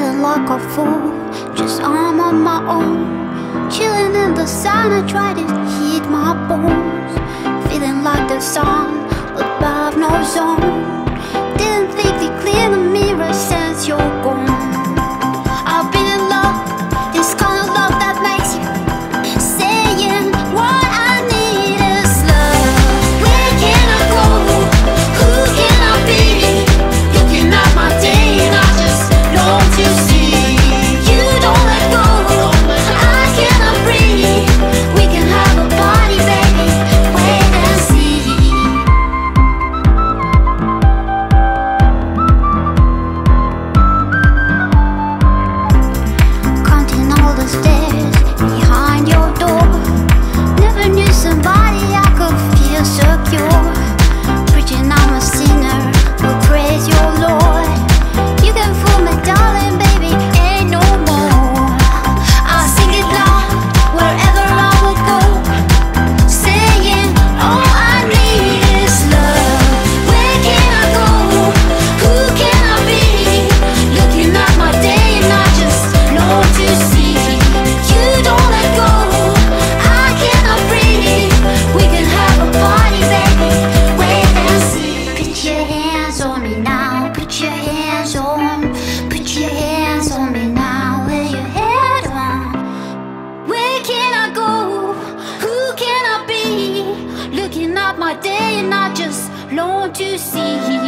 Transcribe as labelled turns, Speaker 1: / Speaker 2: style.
Speaker 1: feeling like a fool. Just I'm on my own Chilling in the sun, I try to heat my bones Feeling like the sun above no zone. Put your hands on, put your hands on me now. Where your head on? Where can I go? Who can I be? Looking at my day and I just long to see.